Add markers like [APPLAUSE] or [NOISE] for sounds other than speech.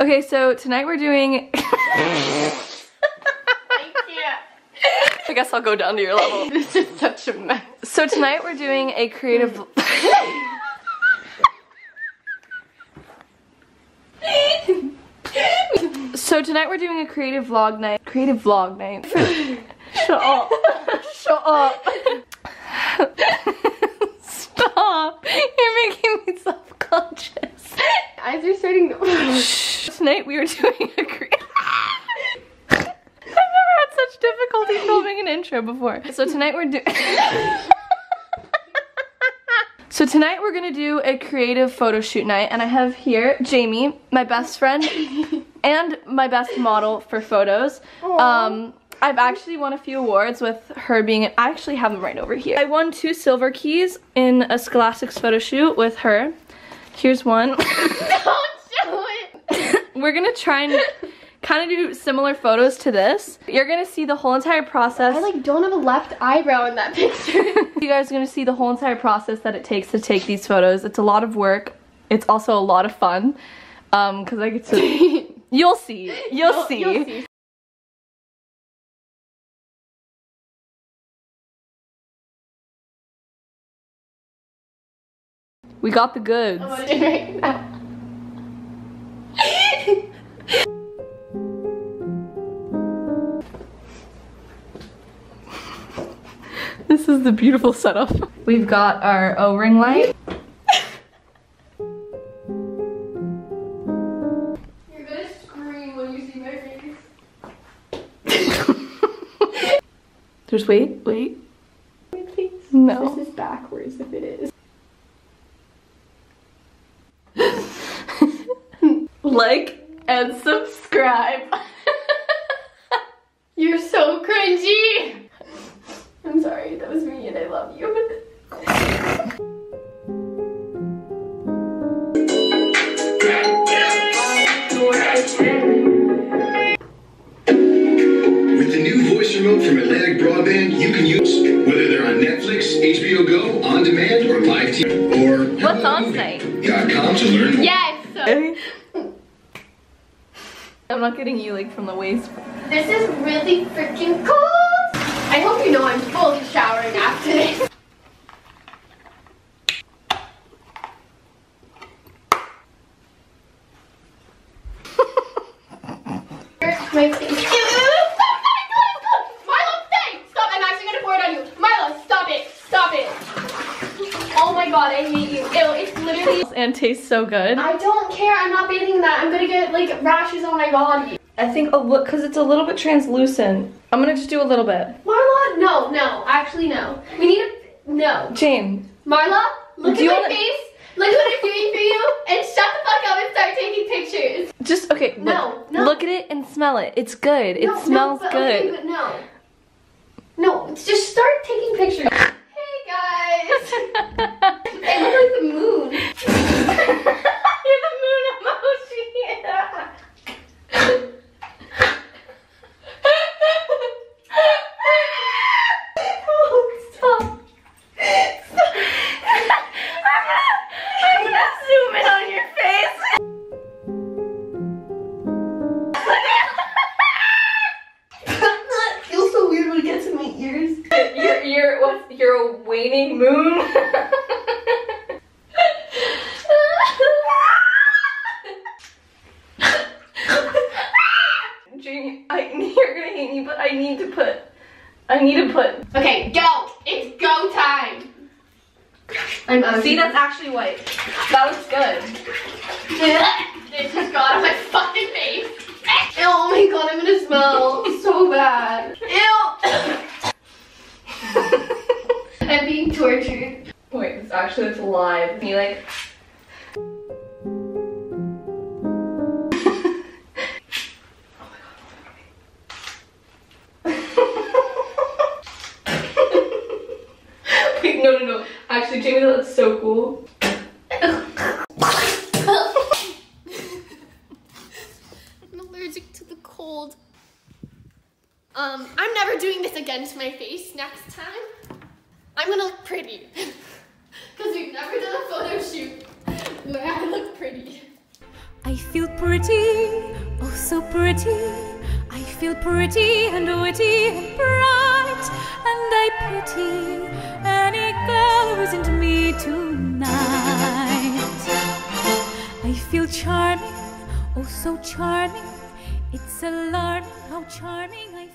Okay, so tonight we're doing. I [LAUGHS] I guess I'll go down to your level. [LAUGHS] This is such a mess. So tonight we're doing a creative. Hmm. [LAUGHS] so tonight we're doing a creative vlog night. Creative vlog night. Shut up. Shut up. Stop. You're making me self-conscious. Eyes are starting to. Tonight we are [LAUGHS] doing a creative. [LAUGHS] I've never had such difficulty filming an intro before. So tonight we're doing. [LAUGHS] so tonight we're gonna do a creative photo shoot night, and I have here Jamie, my best friend, and my best model for photos. Um, I've actually won a few awards with her being. I actually have them right over here. I won two silver keys in a Scholastics photo shoot with her. Here's one. Don't show it. we're gonna try and [LAUGHS] kind of do similar photos to this. You're gonna see the whole entire process. I like don't have a left eyebrow in that picture. [LAUGHS] you guys are gonna see the whole entire process that it takes to take these photos. It's a lot of work. It's also a lot of fun. Um, cause I get to, [LAUGHS] you'll see, you'll, see. You'll see. We got the goods. This is the beautiful setup. We've got our O-ring light. You're gonna scream when you see my face. [LAUGHS] There's wait, wait. Wait, please. No. This is backwards if it is. [LAUGHS] Like and subscribe. [LAUGHS] You're so cringy. I'm sorry, that was me and I love you. With the new voice remote from Atlantic Broadband, you can use whether they're on Netflix, HBO Go, on demand, or live TV, or What's on tonight? com to learn more. Yes. Eh? I'm not getting you like from the waist. This is really freaking cold. I hope you know I'm fully showering after this. My face. Stop, stop, Milo, stay! Stop, I'm actually gonna pour it on you. Milo, stop it, stop it. Oh my god, I hate you. Ew, it's literally. And tastes so good. I don't care, I'm not bathing that. I'm gonna get like rashes on my body. I think a look because it's a little bit translucent. I'm gonna just do a little bit. Marla, no, no, actually no. We need a, no. James, Marla, look Do at my wanna- face. Look what I'm doing for you, and shut the fuck up and start taking pictures. just okay. Look, No, no. Look at it and smell it. It's good. It No, no, smells but- good. Okay, but no. No, just start taking pictures. You're you're what? You're a waning moon. Jamie, I [LAUGHS] you're gonna hate me, but I need to put. I need to put. Okay, go. It's go time. I'm See, here. that's actually white. That looks good. It just got on my fucking face. Ew, oh my god, I'm gonna smell so bad. Ew. [LAUGHS] I'm being tortured. Wait, it's actually it's live. Can you like? [LAUGHS] Wait, no, no, no. Actually, Jamie, that looks so cool. I'm allergic to the cold. Um, I'm never doing this again to my face next time. I'm gonna look pretty. [LAUGHS] Because we've never done a photo shoot where I look pretty. I feel pretty, oh so pretty. I feel pretty and witty and bright, and I pity any girl who isn't me tonight. I feel charming, oh so charming. It's alarming how charming I.